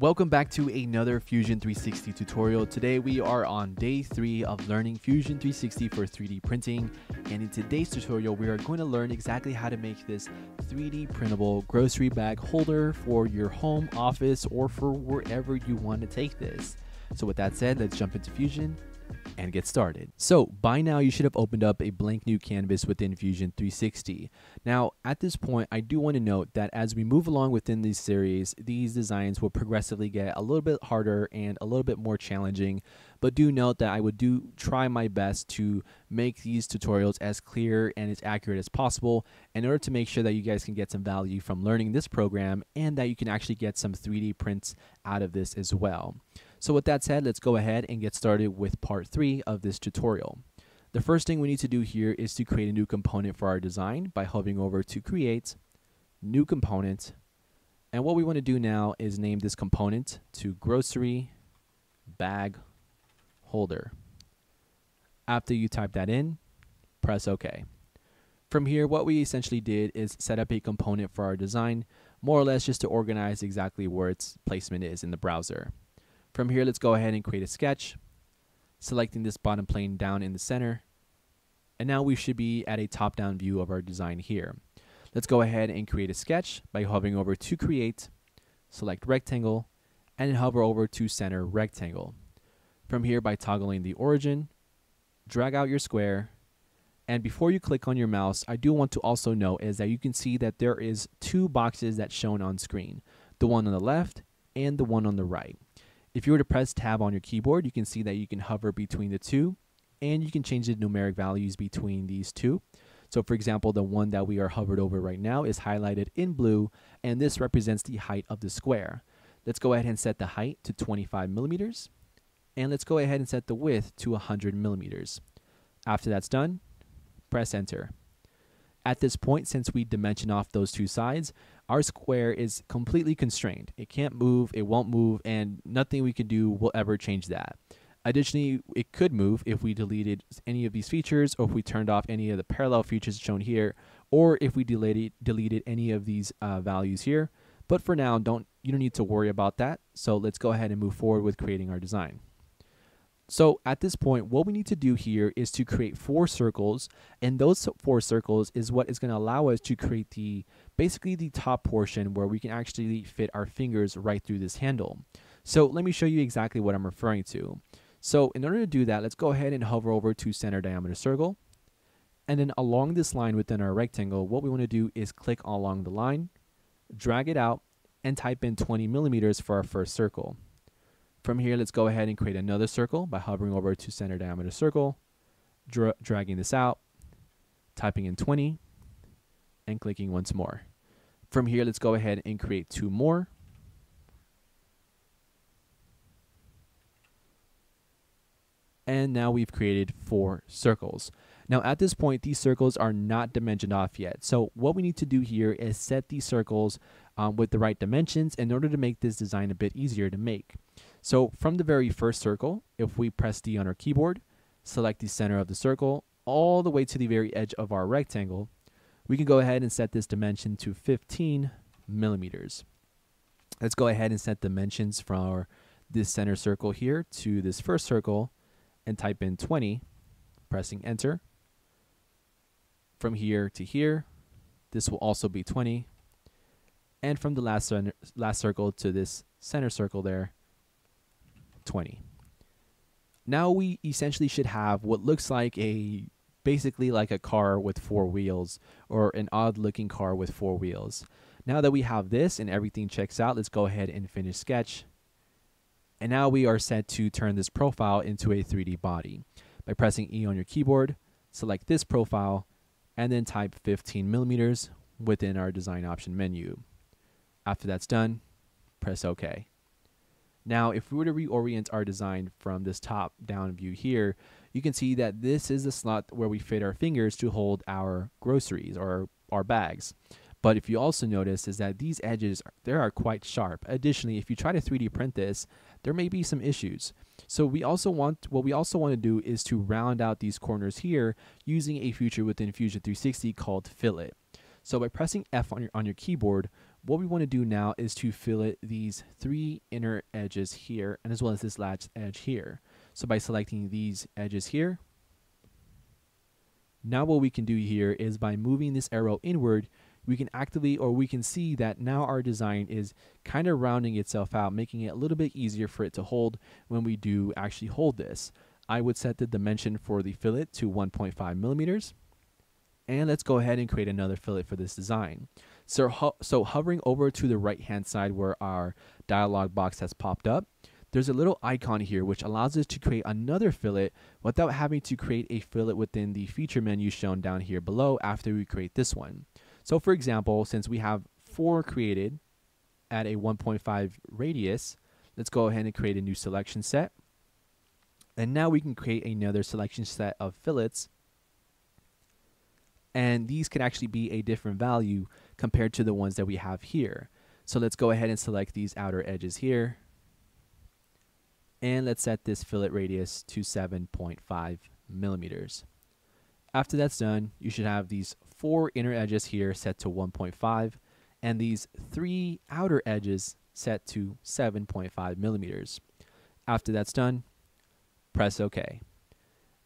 Welcome back to another Fusion 360 tutorial. Today we are on day 3 of learning Fusion 360 for 3D printing and in today's tutorial we are going to learn exactly how to make this 3D printable grocery bag holder for your home, office, or for wherever you want to take this. So with that said, let's jump into Fusion and get started. So by now you should have opened up a blank new canvas within Fusion 360. Now at this point I do want to note that as we move along within this series these designs will progressively get a little bit harder and a little bit more challenging but do note that I would do try my best to make these tutorials as clear and as accurate as possible in order to make sure that you guys can get some value from learning this program and that you can actually get some 3D prints out of this as well. So with that said, let's go ahead and get started with part three of this tutorial. The first thing we need to do here is to create a new component for our design by hovering over to create, new component, and what we want to do now is name this component to grocery bag holder. After you type that in, press OK. From here, what we essentially did is set up a component for our design, more or less just to organize exactly where its placement is in the browser. From here, let's go ahead and create a sketch, selecting this bottom plane down in the center. And now we should be at a top-down view of our design here. Let's go ahead and create a sketch by hovering over to create, select rectangle, and hover over to center rectangle. From here, by toggling the origin, drag out your square, and before you click on your mouse, I do want to also note is that you can see that there is two boxes that's shown on screen, the one on the left and the one on the right. If you were to press tab on your keyboard, you can see that you can hover between the two and you can change the numeric values between these two. So for example, the one that we are hovered over right now is highlighted in blue and this represents the height of the square. Let's go ahead and set the height to 25 millimeters and let's go ahead and set the width to 100 millimeters. After that's done, press enter. At this point, since we dimension off those two sides, our square is completely constrained. It can't move, it won't move, and nothing we can do will ever change that. Additionally, it could move if we deleted any of these features or if we turned off any of the parallel features shown here or if we deleted, deleted any of these uh, values here. But for now, don't you don't need to worry about that. So let's go ahead and move forward with creating our design. So at this point, what we need to do here is to create four circles, and those four circles is what is going to allow us to create the basically the top portion where we can actually fit our fingers right through this handle. So let me show you exactly what I'm referring to. So in order to do that, let's go ahead and hover over to center diameter circle. And then along this line within our rectangle, what we want to do is click along the line, drag it out, and type in 20 millimeters for our first circle. From here, let's go ahead and create another circle by hovering over to center diameter circle, dra dragging this out, typing in 20, and clicking once more. From here, let's go ahead and create two more. And now we've created four circles. Now at this point, these circles are not dimensioned off yet. So what we need to do here is set these circles um, with the right dimensions in order to make this design a bit easier to make. So from the very first circle, if we press D on our keyboard, select the center of the circle, all the way to the very edge of our rectangle, we can go ahead and set this dimension to 15 millimeters. Let's go ahead and set dimensions from this center circle here to this first circle and type in 20, pressing enter. From here to here, this will also be 20. And from the last, last circle to this center circle there, 20. Now we essentially should have what looks like a basically like a car with four wheels or an odd looking car with four wheels. Now that we have this and everything checks out, let's go ahead and finish sketch. And now we are set to turn this profile into a 3D body. By pressing E on your keyboard, select this profile, and then type 15 millimeters within our design option menu. After that's done, press OK. Now, if we were to reorient our design from this top down view here, you can see that this is the slot where we fit our fingers to hold our groceries or our bags. But if you also notice is that these edges, they are quite sharp. Additionally, if you try to 3D print this, there may be some issues. So we also want, what we also want to do is to round out these corners here using a feature within Fusion 360 called Fillet. So by pressing F on your, on your keyboard, what we want to do now is to fillet these three inner edges here and as well as this last edge here. So by selecting these edges here, now what we can do here is by moving this arrow inward, we can actively or we can see that now our design is kind of rounding itself out, making it a little bit easier for it to hold when we do actually hold this. I would set the dimension for the fillet to 1.5 millimeters. And let's go ahead and create another fillet for this design. So, ho so hovering over to the right hand side where our dialog box has popped up, there's a little icon here which allows us to create another fillet without having to create a fillet within the feature menu shown down here below after we create this one. So for example, since we have four created at a 1.5 radius, let's go ahead and create a new selection set. And now we can create another selection set of fillets. And these can actually be a different value compared to the ones that we have here. So let's go ahead and select these outer edges here. And let's set this fillet radius to 7.5 millimeters. After that's done, you should have these four inner edges here set to 1.5 and these three outer edges set to 7.5 millimeters. After that's done, press OK.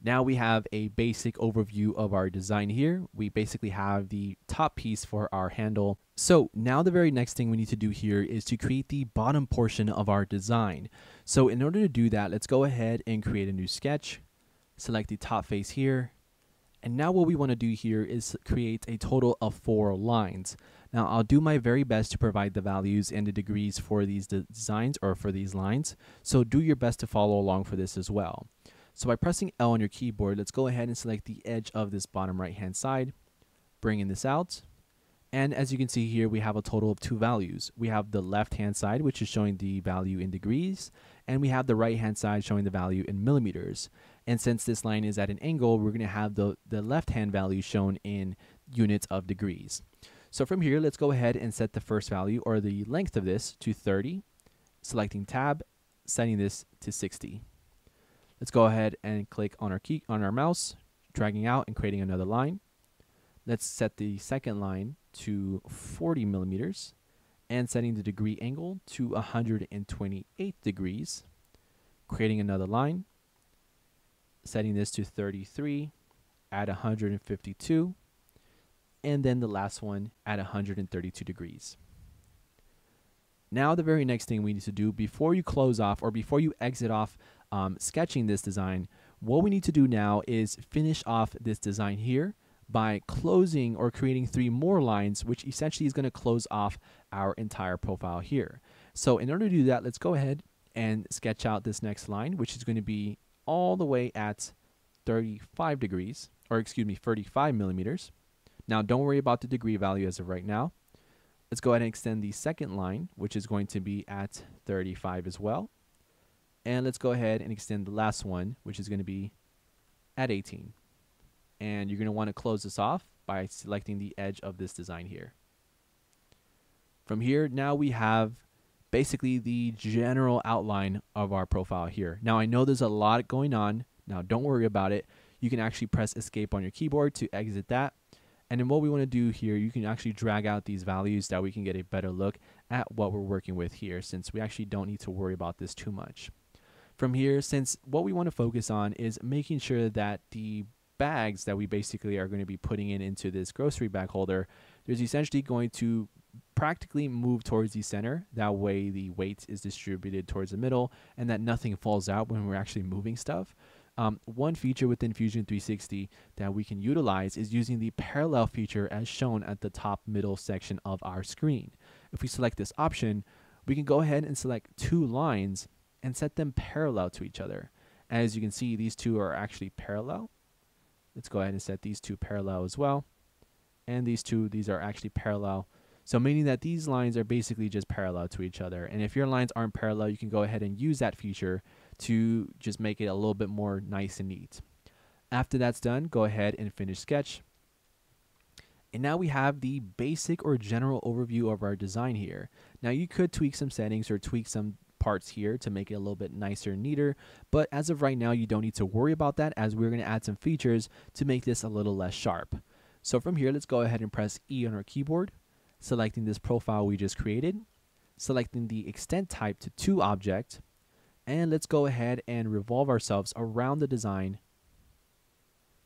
Now we have a basic overview of our design here. We basically have the top piece for our handle. So now the very next thing we need to do here is to create the bottom portion of our design. So in order to do that, let's go ahead and create a new sketch. Select the top face here. And now what we want to do here is create a total of four lines. Now I'll do my very best to provide the values and the degrees for these designs or for these lines. So do your best to follow along for this as well. So by pressing L on your keyboard, let's go ahead and select the edge of this bottom right hand side, bringing this out. And as you can see here, we have a total of two values. We have the left hand side, which is showing the value in degrees, and we have the right hand side showing the value in millimeters. And since this line is at an angle, we're going to have the, the left hand value shown in units of degrees. So from here, let's go ahead and set the first value or the length of this to 30, selecting tab, setting this to 60. Let's go ahead and click on our key on our mouse, dragging out and creating another line. Let's set the second line to 40 millimeters and setting the degree angle to 128 degrees, creating another line, setting this to 33 at 152, and then the last one at 132 degrees. Now the very next thing we need to do before you close off or before you exit off um, sketching this design, what we need to do now is finish off this design here by closing or creating three more lines, which essentially is going to close off our entire profile here. So in order to do that, let's go ahead and sketch out this next line, which is going to be all the way at 35 degrees, or excuse me, 35 millimeters. Now don't worry about the degree value as of right now. Let's go ahead and extend the second line, which is going to be at 35 as well. And let's go ahead and extend the last one, which is going to be at 18. And you're going to want to close this off by selecting the edge of this design here. From here, now we have basically the general outline of our profile here. Now I know there's a lot going on. Now don't worry about it. You can actually press escape on your keyboard to exit that. And then what we want to do here, you can actually drag out these values that we can get a better look at what we're working with here since we actually don't need to worry about this too much from here since what we want to focus on is making sure that the bags that we basically are going to be putting in into this grocery bag holder, there's essentially going to practically move towards the center. That way the weight is distributed towards the middle and that nothing falls out when we're actually moving stuff. Um, one feature within Fusion 360 that we can utilize is using the parallel feature as shown at the top middle section of our screen. If we select this option, we can go ahead and select two lines and set them parallel to each other. As you can see, these two are actually parallel. Let's go ahead and set these two parallel as well. And these two, these are actually parallel. So meaning that these lines are basically just parallel to each other. And if your lines aren't parallel, you can go ahead and use that feature to just make it a little bit more nice and neat. After that's done, go ahead and finish sketch. And now we have the basic or general overview of our design here. Now you could tweak some settings or tweak some parts here to make it a little bit nicer and neater. But as of right now, you don't need to worry about that as we're going to add some features to make this a little less sharp. So from here, let's go ahead and press E on our keyboard, selecting this profile we just created, selecting the extent type to two object, and let's go ahead and revolve ourselves around the design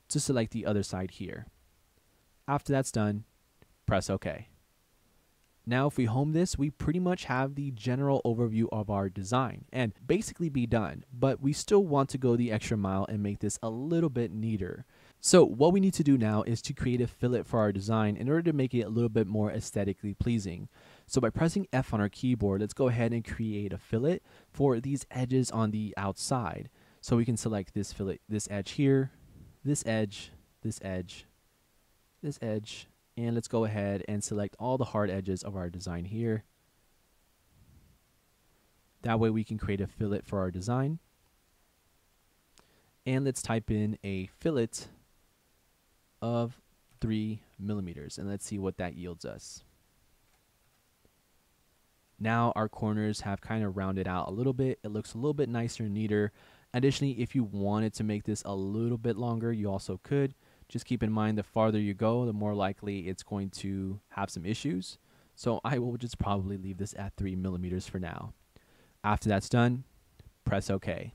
to select the other side here. After that's done, press OK. Now if we home this, we pretty much have the general overview of our design and basically be done, but we still want to go the extra mile and make this a little bit neater. So what we need to do now is to create a fillet for our design in order to make it a little bit more aesthetically pleasing. So by pressing F on our keyboard, let's go ahead and create a fillet for these edges on the outside. So we can select this fillet, this edge here, this edge, this edge, this edge, and let's go ahead and select all the hard edges of our design here. That way we can create a fillet for our design. And let's type in a fillet of 3 millimeters and let's see what that yields us. Now our corners have kind of rounded out a little bit. It looks a little bit nicer and neater. Additionally, if you wanted to make this a little bit longer, you also could. Just keep in mind the farther you go, the more likely it's going to have some issues. So I will just probably leave this at 3 millimeters for now. After that's done, press OK.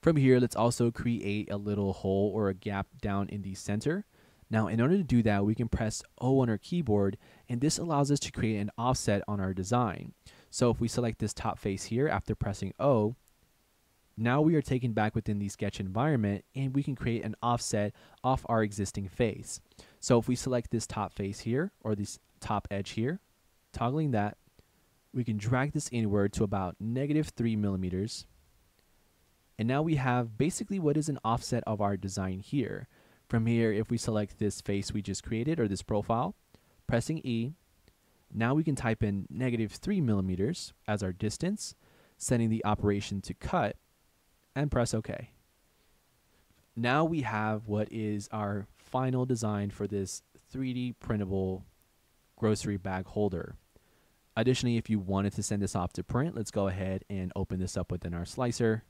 From here, let's also create a little hole or a gap down in the center. Now, in order to do that, we can press O on our keyboard, and this allows us to create an offset on our design. So if we select this top face here after pressing O, now we are taken back within the sketch environment and we can create an offset off our existing face. So if we select this top face here or this top edge here, toggling that, we can drag this inward to about negative 3 millimeters. And now we have basically what is an offset of our design here. From here, if we select this face we just created or this profile, pressing E, now we can type in negative 3 millimeters as our distance, setting the operation to cut, and press OK. Now we have what is our final design for this 3D printable grocery bag holder. Additionally, if you wanted to send this off to print, let's go ahead and open this up within our slicer.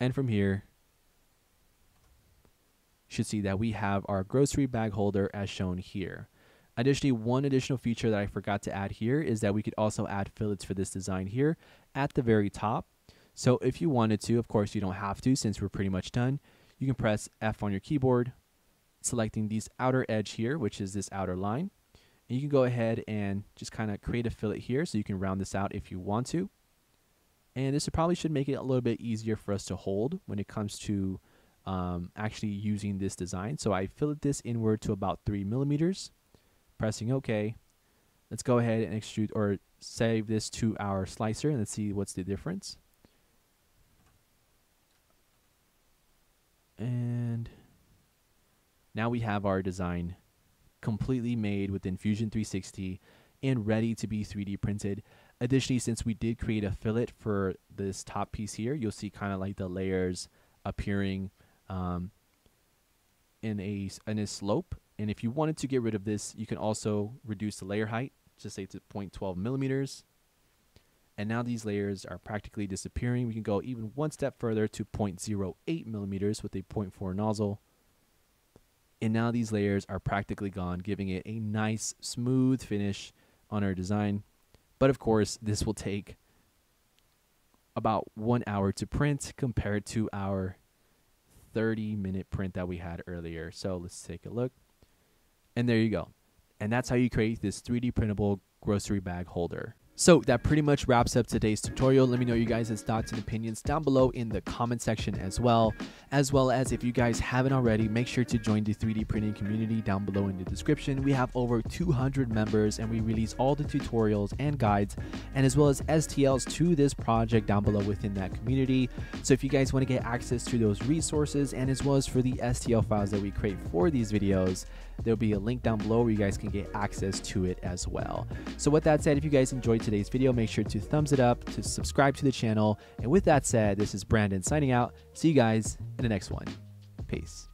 And from here, you should see that we have our grocery bag holder as shown here. Additionally, one additional feature that I forgot to add here is that we could also add fillets for this design here at the very top. So if you wanted to, of course you don't have to since we're pretty much done, you can press F on your keyboard, selecting this outer edge here, which is this outer line. And you can go ahead and just kind of create a fillet here so you can round this out if you want to. And this probably should make it a little bit easier for us to hold when it comes to um, actually using this design. So I fillet this inward to about three millimeters pressing OK. Let's go ahead and extrude or save this to our slicer and let's see what's the difference. And now we have our design completely made within Fusion 360 and ready to be 3D printed. Additionally, since we did create a fillet for this top piece here, you'll see kind of like the layers appearing um, in a in a slope and if you wanted to get rid of this, you can also reduce the layer height, just say to 0.12 millimeters. And now these layers are practically disappearing. We can go even one step further to 0.08 millimeters with a 0.4 nozzle. And now these layers are practically gone, giving it a nice smooth finish on our design. But of course, this will take about one hour to print compared to our 30 minute print that we had earlier. So let's take a look. And there you go. And that's how you create this 3D printable grocery bag holder. So that pretty much wraps up today's tutorial. Let me know you guys' thoughts and opinions down below in the comment section as well. As well as if you guys haven't already, make sure to join the 3D printing community down below in the description. We have over 200 members and we release all the tutorials and guides and as well as STLs to this project down below within that community. So if you guys want to get access to those resources and as well as for the STL files that we create for these videos, there'll be a link down below where you guys can get access to it as well. So with that said, if you guys enjoyed today's video, make sure to thumbs it up, to subscribe to the channel. And with that said, this is Brandon signing out. See you guys in the next one. Peace.